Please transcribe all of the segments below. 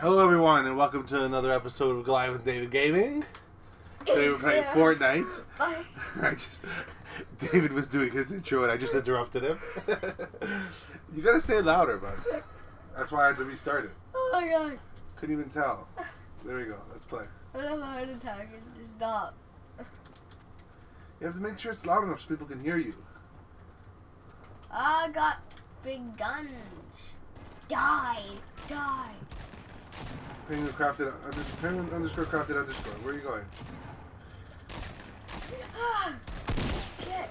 Hello, everyone, and welcome to another episode of Goliath with David Gaming. Today we're playing Yeah. Fortnite. Bye. I just David was doing his intro and I just interrupted him. you gotta say it louder, bud. That's why I had to restart it. Oh my gosh. Couldn't even tell. There we go. Let's play. I'm gonna have a heart attack. and Just stop. You have to make sure it's loud enough so people can hear you. I got big guns. Die. Die. Penguin crafted underscore, penguin underscore crafted underscore. Where are you going? Ah, Get.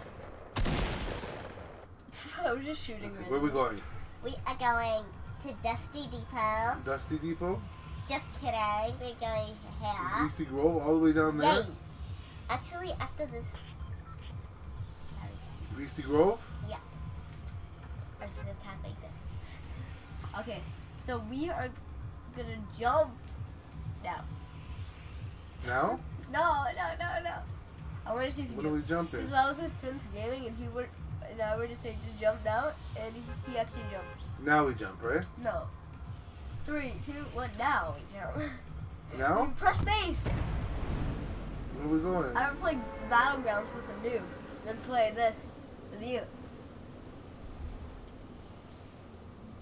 I was just shooting Okay, where are we going? We are going to Dusty Depot. Dusty Depot? Just kidding. We're going here. Greasy Grove, all the way down there? Yay. Actually, after this. Sorry. Greasy Grove? Yeah. I'm just gonna tap like this. Okay, so we are gonna jump now. Now? No, no, no, no. I want to see if you When are jump. we jumping? Because I was with Prince Gaming and he would, and I were to say just jump now, and he actually jumps. Now we jump, right? No. Three, two, one, now jump. Now? You press space. Where are we going? I would play Battlegrounds with a noob, then play this with you.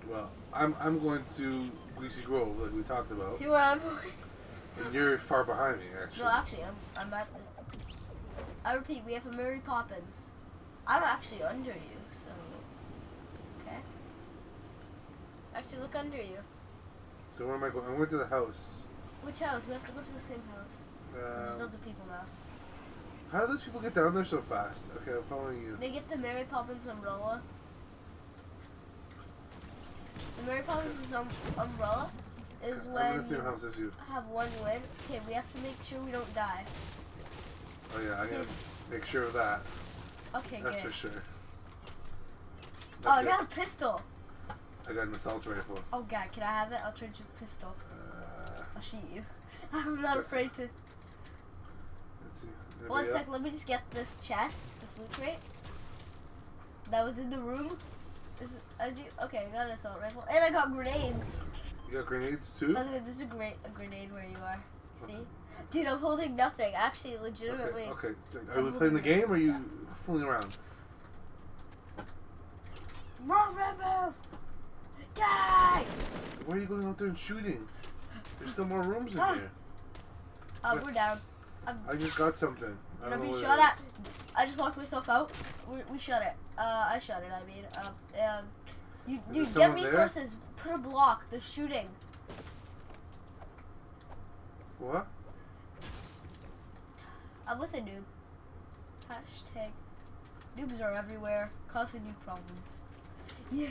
Well, I'm I'm going to Greasy Grove, like we talked about, See where I'm going? and you're far behind me, actually. No, actually, I'm, I'm at the. I repeat, we have a Mary Poppins. I'm actually under you, so. Okay. Actually, look under you. So where am I going? I'm going to the house. Which house? We have to go to the same house. There's Um, loads of people now. how do those people get down there so fast? Okay, I'm following you. They get the Mary Poppins umbrella. The Mary Poppins um, umbrella is I'm when you house as you. have one win. Okay, we have to make sure we don't die. Oh yeah, I gotta make sure of that. Okay, good. That's good. for sure. Oh, I got a pistol. I got an assault rifle. Oh god, can I have it? I'll trade you a pistol. Uh, I'll shoot you. I'm not afraid to. let's see. One up? sec, let me just get this chest, this loot crate. That was in the room. Is you, okay, I got an assault rifle. And I got grenades. You got grenades too? By the way, there's a great a grenade where you are. See? Dude, I'm holding nothing. Actually, legitimately. Okay, okay. Are we playing the game or are you fooling around? Move, move, move! Die! Why are you going out there and shooting? There's still more rooms in Ah. here. Oh, we're down. I just got something. I don't know what shot at. I just locked myself out. We, we shut it. Uh, I shut it. I mean, um, um, you, Is dude, get there? resources. Put a block. They're shooting. What? I'm with a noob. Hashtag. Noobs are everywhere, causing you problems. Yeah.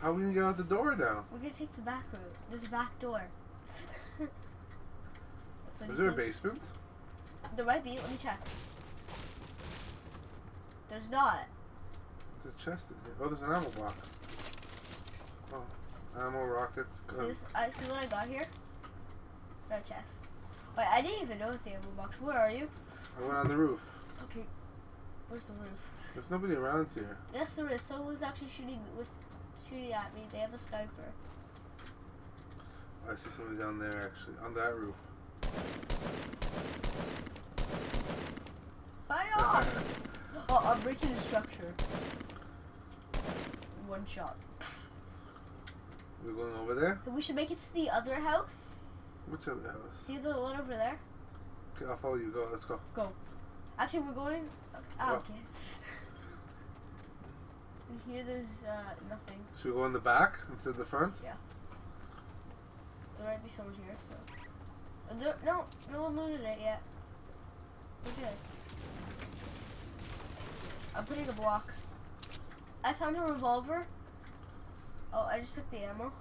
How are we gonna get out the door now? We're gonna take the back route. There's a back door. Is what Is you there a basement? There might be. Let me check. There's not. There's a chest in here. Oh, there's an ammo box. Oh, ammo, rockets, See, this, I see what I got here. A chest. Wait, I didn't even notice the ammo box. Where are you? I went on the roof. Okay. Where's the roof? There's nobody around here. Yes, there is. Someone's actually shooting me with, shooting at me. They have a sniper. I see somebody down there actually on that roof. Fire! off! oh, I'm breaking the structure. One shot. We're going over there. We should make it to the other house. Which other house? See the one over there? Okay, I'll follow you. Go. Let's go. Go. Actually, we're going. Okay. Oh. okay. And here there's uh, nothing. Should we go in the back instead of the front? Yeah. There might be someone here, so. Uh, There, no, no one looted it yet. We're good. I'm putting a block. I found a revolver. Oh, I just took the ammo.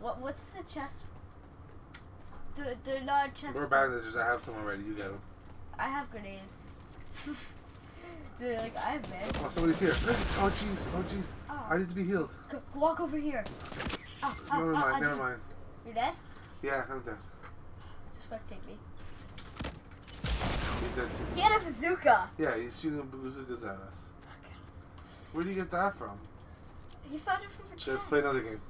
What? What's the chest? They're, they're not chest. More bandages. I have some already. You get them. I have grenades. They're like, I have man. Oh, somebody's here. Oh, jeez. Oh, jeez. Oh, I need to be healed. go- walk over here. Oh, oh, Never oh, mind. Never did- mind. You're dead? Yeah, I'm dead. Just spectate me. He's dead too. He had a bazooka. Yeah, he's shooting bazookas at us. Oh, Where do you get that from? He found it from a chest. Let's play another game.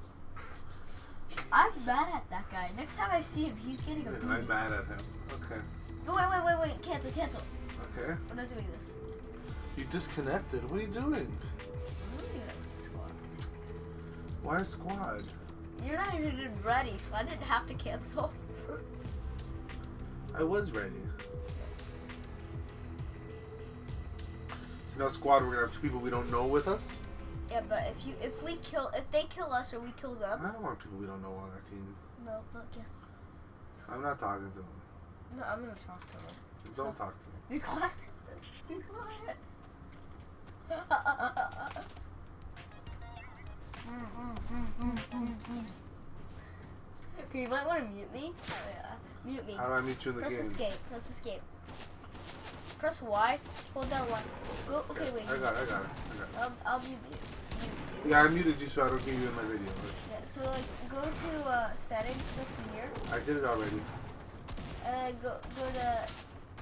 I'm mad at that guy. Next time I see him, he's getting a I'm mad at him. Okay. But wait, wait, wait, wait. Cancel, cancel. Okay. We're not doing this. You disconnected. What are you doing? I'm doing a squad. Why a squad? You're not even ready, so I didn't have to cancel. I was ready. So now squad, we're gonna have two people we don't know with us. yeah, but if you if we kill if they kill us or we kill them. I don't want people we don't know on our team. no. But guess what? I'm not talking to them. no, I'm gonna talk to them. Don't talk to them. Be quiet. Be quiet. Mm, mm, mm, okay, you might want to mute me. Oh, yeah. Mute me. How do I meet you in the Press game? escape. Press escape. Press Y. Hold down Y. Go. Okay, wait. I got it. I got it. I got it. I'll, I'll mute you. Mute you. Yeah, I muted you so I don't hear you in my video. Let's- Yeah, so like go to uh, settings, press here, I did it already. then go go to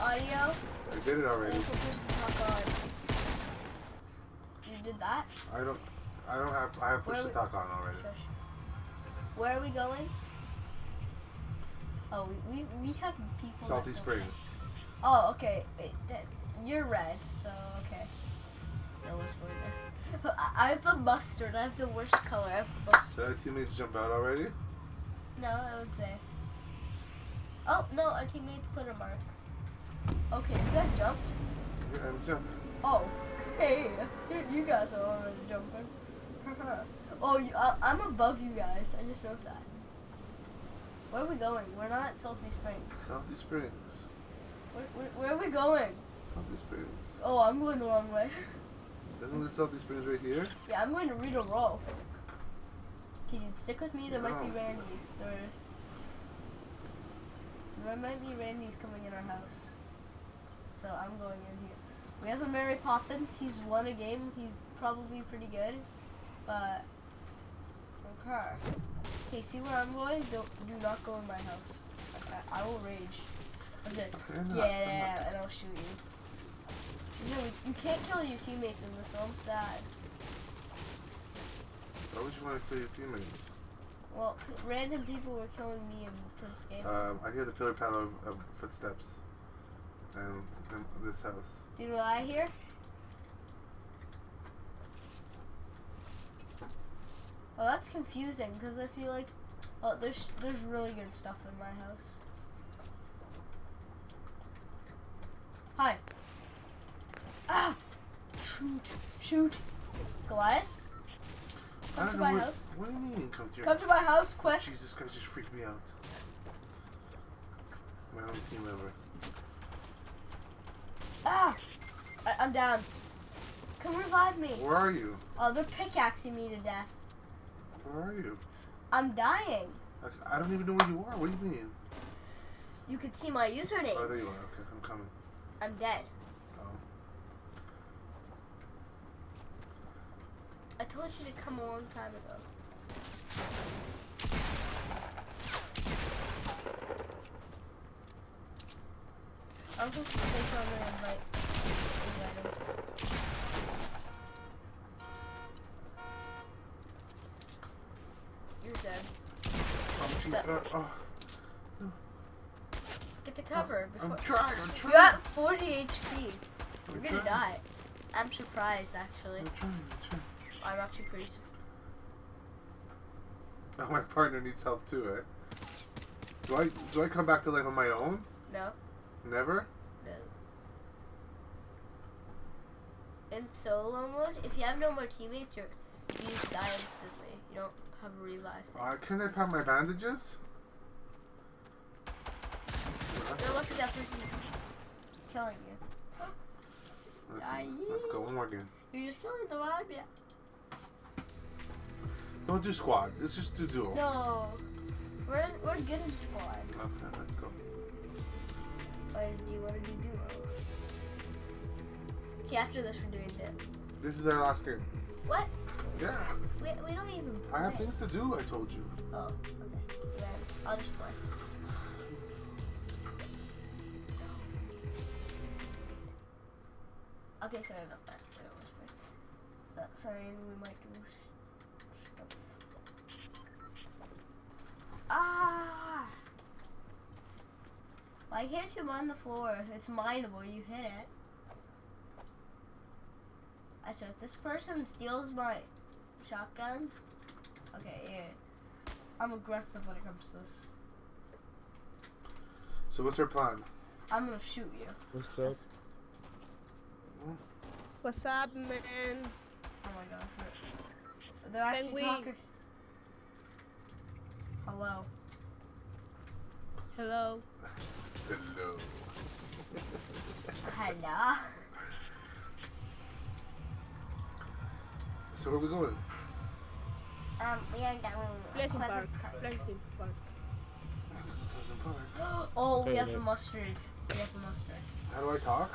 audio, I did it already. then put push to talk on. You did that? I don't. I don't have. I have push the talk on already. Where are we going? Oh, we, we, we have people. Salty Springs. Oh, okay. Wait, that, you're red, so okay. No one's going there. I, I have the mustard. I have the worst color. I have mustard. Did our teammates jump out already? No, I would say. Oh no, our teammates put a mark. Okay, you guys jumped. Yeah, I'm jumping. Oh, okay. You, guys are already jumping. oh, you, I, I'm above you guys. I just noticed that. Where are we going? We're not at Salty Springs. Salty Springs. Where, where, where are we going? Salty Springs. Oh, I'm going the wrong way. Isn't this Salty Springs right here? Yeah, I'm going to Retail Row. Can you stick with me? There might be Randy's. There's. There might be Randy's coming in our house. So I'm going in here. We have a Mary Poppins. He's won a game. He's probably pretty good. But. Okay. Okay, see where I'm going? Don't, do not go in my house. I, I will rage. I'm just, Okay, I'm not- get I'm not- out, and I'll shoot you. No, you can't kill your teammates in this, so I'm sad. Why would you want to kill your teammates? Well, random people were killing me in this game. Um, I hear the pillar pattern of, of footsteps. And in this house. Do you know what I hear? Oh, that's confusing because I feel like, oh, there's there's really good stuff in my house. Hi. Ah! Shoot! Shoot! Goliath, come to my what, house. what do you mean come to your Come to my house, quick! Jesus Christ, just freaked me out. My own team member. Ah! I, I'm down. Come revive me. Where are you? Oh, they're pickaxing me to death. Where are you? I'm dying. I, I don't even know where you are. What do you mean? You can see my username. Oh, there you are. Okay, I'm coming. I'm dead. Oh. I told you to come a long time ago. I'm supposed to on the invite. invite. You're dead. I'm cheap. That- Uh, oh, Get to cover before. I'm trying. I'm trying. You're at 40 HP. I'm You're gonna trying. die. I'm surprised, actually. I'm trying. I'm trying. I'm actually pretty surprised. Oh, my partner needs help too, eh? Do I do I come back to life on my own? No, Never. no. In solo mode, if you have no more teammates, you're you just die instantly. You don't have a revive. thing. Uh, can I pop my bandages? You're lucky that person's killing you. Okay, Let's go. One more game. You're just killing the vibe, yeah. Don't do squad. Let's just do duo. No, we're we're good in squad. Okay, let's go. Or do you want to do duo? Okay, after this we're doing duo. This is our last game. What? Yeah. We, we don't even play. I have things to do. I told you. Oh, okay. Then I'll just play. Okay, sorry about that. That sorry, we might do stuff. Ah! Why can't you mine the floor? It's mineable. You hit it. I said, if this person steals my shotgun. Okay, yeah. I'm aggressive when it comes to this. So what's our plan? I'm gonna shoot you. What's up? That's- What's up, man? Oh my gosh. They're actually Penguin. talkers. Hello. Hello. Hello. Hello. So where are we going? Um, we are going Pleasant Park. Pleasant Park. Pleasant Park. That's Pleasant Park. oh, we have the Nick. mustard. We have the mustard. How do I talk?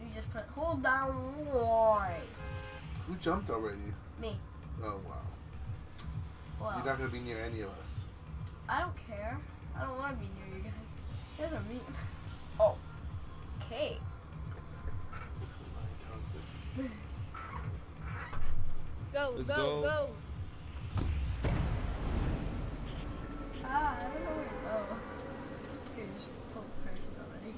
You just put hold down Y. Who jumped already? Me. Oh wow. Well, You're not gonna be near any of us. I don't care. I don't want to be near you guys. You guys are mean. Oh. Okay. This is my tongue. Go, Let's go, go. go. Ah, I don't know where to go. Here, just pull this person already.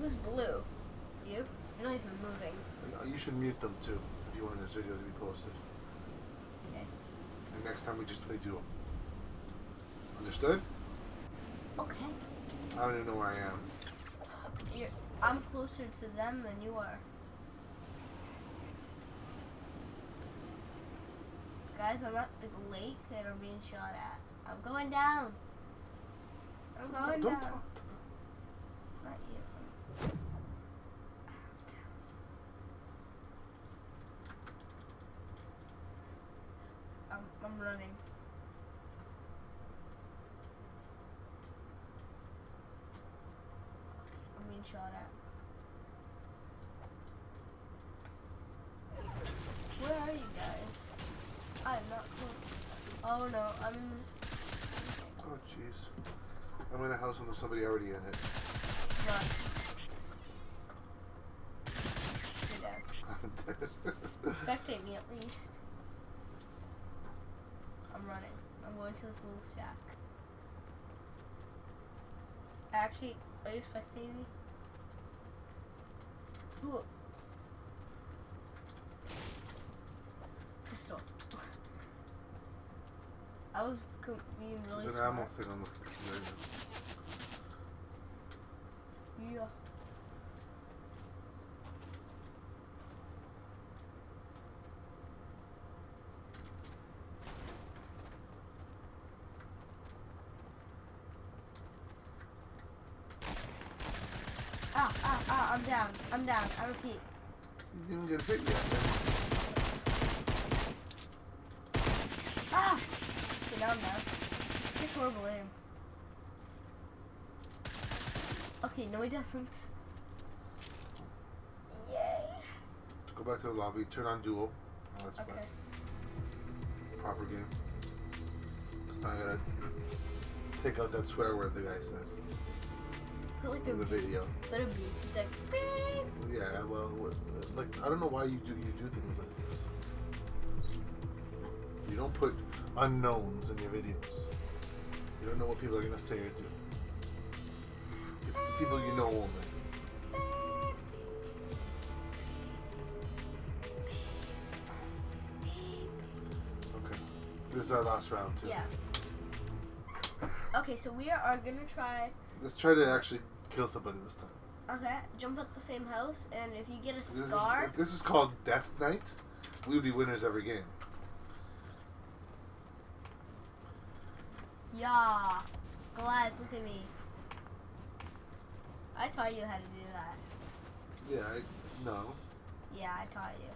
Who's blue? You? You're not even moving. You should mute them too if you want this video to be posted. And next time we just play duo. Understood? Okay. I don't even know where I am. You're, I'm closer to them than you are. Guys, I'm at the lake that are being shot at. I'm going down. I'm going Don't down. talk. Not you. I'm, I'm running. I'm being shot at. Where are you guys? I'm not. Oh no, I'm in. Oh jeez. I'm in a house and there's somebody already in it. Run. I'm dead. Spectate me at least. I'm running. I'm going to this little shack. Actually, are you spectating me? Ooh. Pistol. I was being really There's an ammo smart. thing on the. Yeah. Ah, ah, ah, I'm down. I'm down. I repeat. You didn't get hit yet. man. Ah! Okay, now I'm down. It's horrible aim. Okay, no, he doesn't. Yay. Go back to the lobby. Turn on duo. Oh, that's Okay. Proper game. It's not gonna take out that swear word the guy said Put like a the beep. video. Put a beep. He's like, beep. Yeah, well, like I don't know why you do you do things like this. You don't put unknowns in your videos. You don't know what people are gonna say or do. Get People you know only. Okay, this is our last round too. Yeah. Okay, so we are gonna try. Let's try to actually kill somebody this time. Okay, jump at the same house, and if you get a This is, scar, this is called Death Night. We would be winners every game. Yeah. Glad, look at me. I taught you how to do that. Yeah, I no. Yeah, I taught you.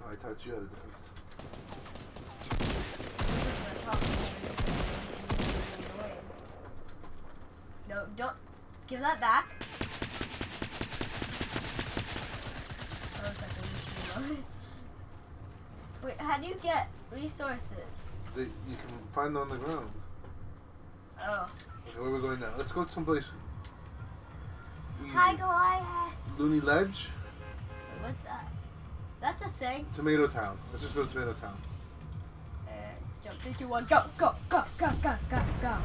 No, I taught you how to dance. I taught you how to do it. It's really annoying. No, don't give that back. It's like a mystery mode. Wait, how do you get resources? They, you can find them on the ground. Oh, Okay, where are we going now? Let's go to someplace. Easy. Hi, Goliath. Lonely Lodge, what's that? That's a thing. Tomato Town. Let's just go to Tomato Town. Uh, jump three, two, one, go, go, go, go, go, go, go.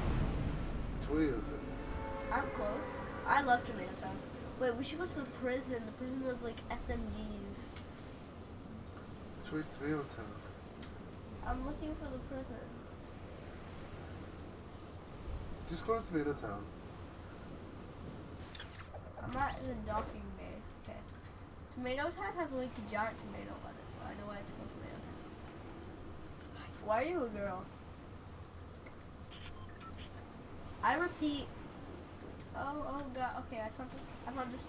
Which way is it? I'm close. I love tomato towns. Wait, we should go to the prison. The prison has like SMGs. Which way is Tomato Town? I'm looking for the prison. Just go to Tomato Town. I'm not in the docking bay. Okay. Tomato Town has like a giant tomato on it, so I know why it's called Tomato Town. Why are you a girl? I repeat. Oh, oh god. Okay, I found. I found this.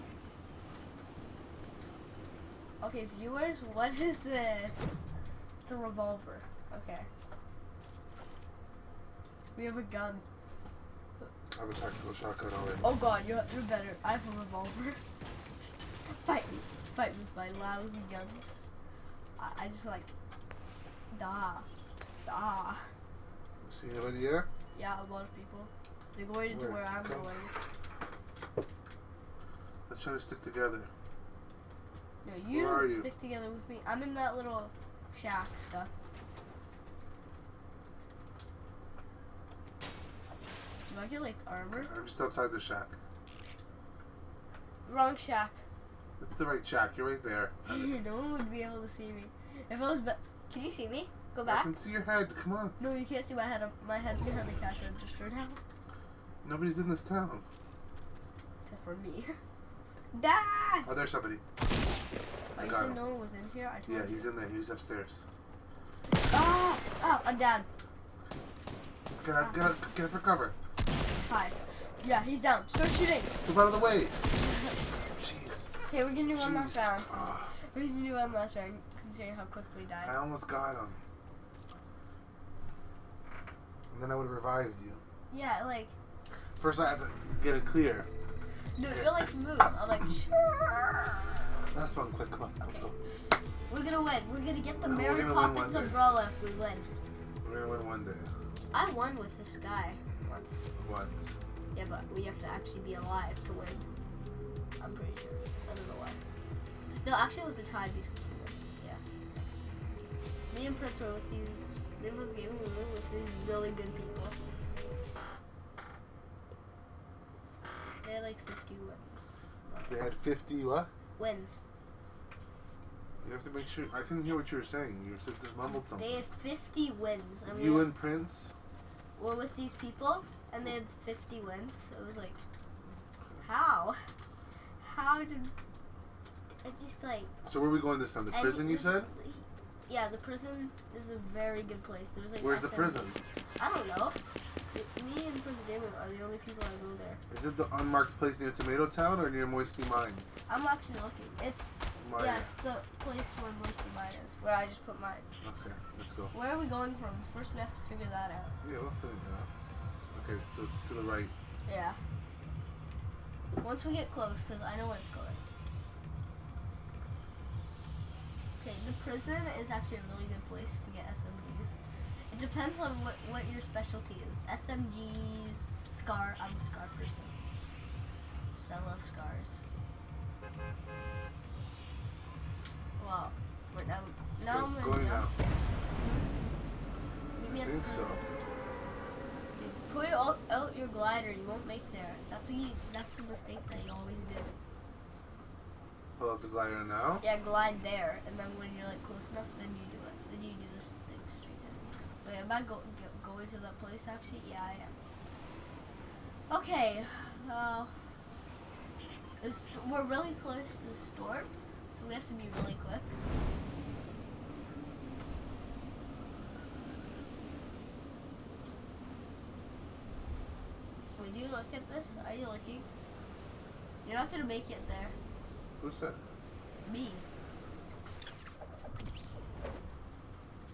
Okay, viewers, what is this? It's a revolver. Okay. We have a gun. I have a tactical shotgun already. Oh god, you're, you're better. I have a revolver. Fight me. Fight me with my lousy guns. I, I just like. Da. Da. See anybody here? Yeah, a lot of people. They're going into Where? where I'm Come. going. Let's try to stick together. No, you Where don't you? stick together with me. I'm in that little shack stuff. Do I get like armor? I'm just outside the shack. Wrong shack. It's the right shack. You're right there. no one would be able to see me. If I was, be- can you see me? Go back. I can see your head. Come on. No, you can't see my head. My head's behind the cash register now. Nobody's in this town. Except for me. Da! Oh, there's somebody. Oh, I you got said him. no one was in here? I Yeah, you. he's in there. He's upstairs. Ah! Oh, I'm down. Get out, get out, get up for cover. Hi. Yeah, he's down. Start shooting. Move out of the way. Jeez. Okay, we're gonna do one last round. We're gonna do one last round, considering how quickly we died. I almost got him. And then I would have revived you. Yeah, like, First, I have to get it clear. no, you're like move. I'm like, sure. Last one, quick. Come on, let's go. We're gonna win. We're gonna get the No, Mary Poppins umbrella if we win. We're gonna win one day. I won with this guy once. Once. Yeah, but we have to actually be alive to win. I'm pretty sure. I don't know why. No, actually, it was a tie between. Yeah. Me and Prince were with these. Me and Prince Gaming were with these really good people. They had like 50 wins. They had 50 what? Wins. You have to make sure. I couldn't hear what you were saying. You just mumbled something. They had 50 wins. And you and Prince? Were with these people, and they had 50 wins. So it was like, how? How did. It just like. So where are we going this time? The prison, you said? Yeah, the prison is a very good place. There's like Where's the prison? I don't know. Me and Prince Damon are the only people that go there. Is it the unmarked place near Tomato Town or near Moisty Mire? I'm actually looking. It's Mine. yeah, it's the place where most of mine is. Where I just put mine. Okay, let's go. Where are we going from? First, we have to figure that out. Yeah, we'll figure it out. Okay, so it's to the right. Yeah. Once we get close, because I know where it's going. Okay, the prison is actually a really good place to get SMGs. It depends on what, what your specialty is. SMGs, SCAR. I'm a SCAR person. So I love SCARs. Now, now I'm going now. Maybe I think so. Dude, put out, out your glider. You won't make there. That's what you. That's the mistake that you always do. Pull out the glider now. Yeah, glide there, and then when you're like close enough, then you do it. Then you do this thing straight there. Wait, am I go, go, going to that place actually? Yeah, I am. Okay. Uh, we're really close to the storm, so we have to be really quick. Do you look at this? Are you looking? You're not gonna make it there. Who's that? Me.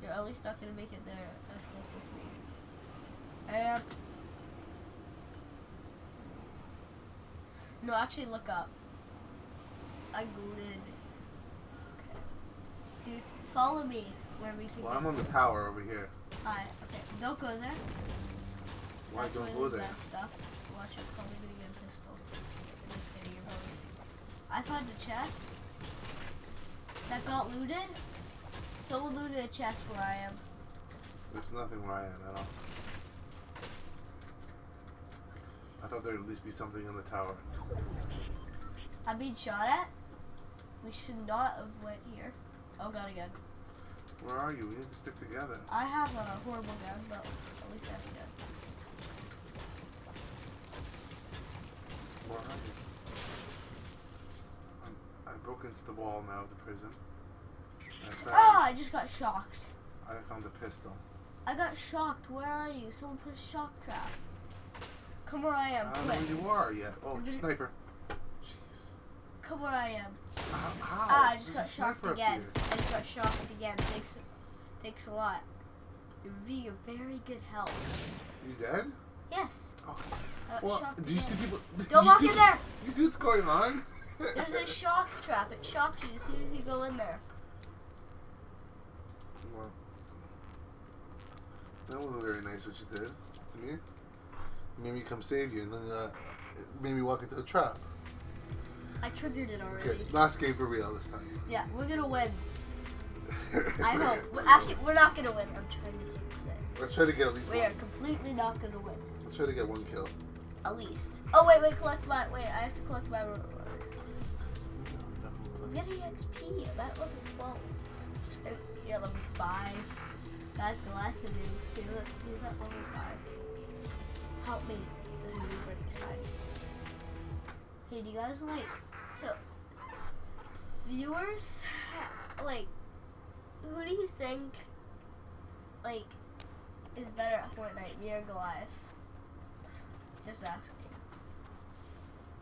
You're at least not gonna make it there as close as me. And no, actually, look up. I glid. Follow me where we can. Well, get- I'm on the tower over here. Hi. Okay. Don't go there. Why That's don't go there? Stuff. Watch, you're probably gonna get a pistol. Just kidding, you're probably. I found a chest that got looted. Someone looted a chest where I am. There's nothing where I am at all. I thought there'd at least be something in the tower. I'm being shot at. We should not have went here. Oh god again. Where are you? We need to stick together. I have a horrible gun, but at least I have a gun. Where are you? I'm, I broke into the wall now of the prison. Ah! I just got shocked. I found a pistol. I got shocked. Where are you? Someone put a shock trap. Come where I am, I don't know quick. where you are yet. Oh, sniper. Where I am. How? how? Ah, I just There's got shocked again. I just got shocked again. Thanks, thanks a lot. You're being a very good help. You dead? Yes. Oh. Well, do you see people? do Don't walk see- in there. Do you see what's going on? There's a shock trap. It shocked you as soon as you go in there. Well, that wasn't very nice what you did to me. You made me come save you, and then uh, made me walk into a trap. I triggered it already. Okay, last game for real this time. Yeah, we're gonna win. I hope. we're Actually, we're not gonna win. I'm trying to jinx it. let's try to get at least We one. are completely not gonna win. Let's try to get one kill. At least. Oh wait, wait, collect my. Wait, I have to collect my. I'm getting XP. I'm at level 12. Uh, You're level 5. That's glass in you. He's at, level 5. Help me. There's a new right beside me. Hey, do you guys like. So. Viewers? Like. Who do you think. Like. Is better at Fortnite? Me or Goliath? Just asking.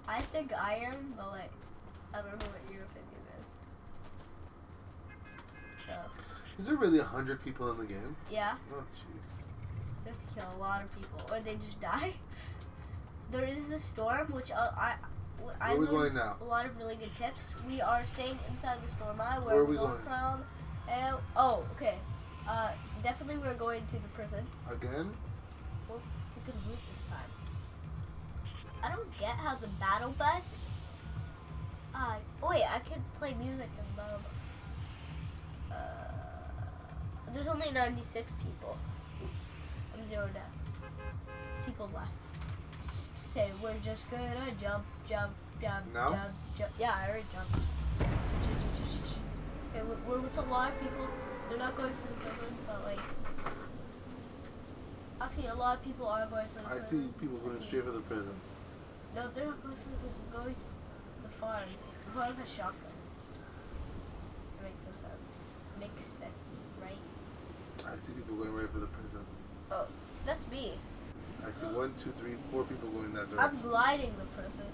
I think I am, but like. I don't know what your opinion is. So, Is there really a hundred people in the game? yeah, Oh jeez. you have to kill a lot of people, or they just die. There is a storm, which uh, I, I Where are we going now? a lot of really good tips. We are staying inside the storm eye. Where, Where are we going going? from? And, oh, okay. Uh, definitely we're going to the prison. Again? Well, it's a good route this time. I don't get how the battle bus. Uh, oh wait, I could play music in the battle bus. Uh, there's only 96 people and zero deaths. People left. Say we're just gonna jump, jump, jump, No? jump, jump. Yeah, I already jumped. Okay, we're- we're with a lot of people. They're not going for the prison, but like. Actually, a lot of people are going for the I prison. see people going straight for the prison. No, they're not going for the prison. They're going for the farm. The farm has shotguns. It makes no sense. Makes sense, right? I see people going right for the prison. Oh, that's me. I see one, two, three, four people going that direction. I'm gliding the prison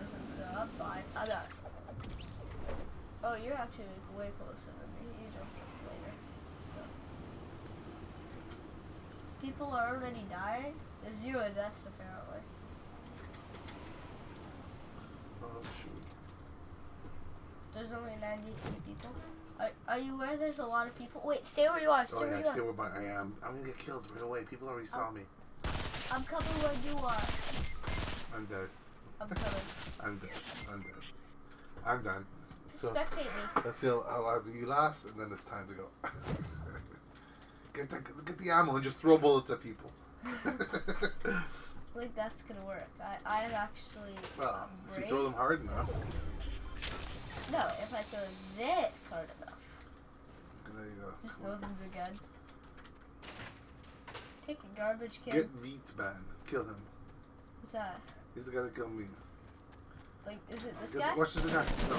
to prison, so I'm fine. I'm not. Oh, you're actually way closer than me. You jumped later, so. People are already dying. There's zero deaths apparently. Oh shoot. There's only 93 people. Are, are you aware there's a lot of people? Wait, stay where you are. Stay Oh where yeah, you are. stay where my, I am. I'm gonna get killed right away. People already saw me. I'm coming where you are. I'm dead. I'm coming. I'm done. I'm. I'm done. So Spectate me. let's see how, how long you last, and then it's time to go. get the get the ammo and just throw bullets at people. Like that's gonna work. I I am actually well, um, if you throw them hard enough, No, if I throw this hard enough, there you go. just throw them the gun. Take a garbage can. Get Meat Man. Kill him. Who's that? He's the guy that killed me. Like, is it this guy? Watch this guy. No.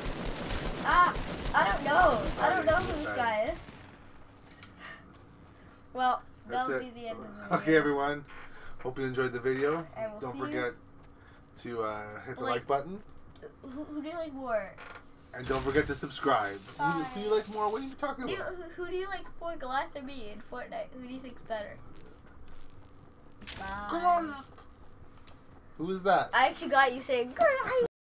Ah, I don't know. I don't know who this guy is. Well, that'll it. be the end of the video. Okay, everyone. Hope you enjoyed the video. And we'll Don't see you- forget to uh, hit the Like- like button. Who, who do you like more? And don't forget to subscribe. Who, do- who do you like more? What are you talking do about? who, who do you like more, Goliath or me in Fortnite? Who do you think's better? Bye. Who is that? I actually got you saying, "Goliath."